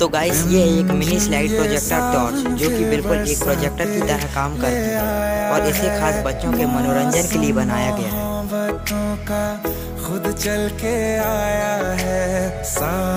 तो गाइस ये एक मिनी स्लाइड प्रोजेक्टर टॉर्च जो कि बिल्कुल एक प्रोजेक्टर की तरह काम करती है और इसे खास बच्चों के मनोरंजन के लिए बनाया गया है। खुद चल के आया है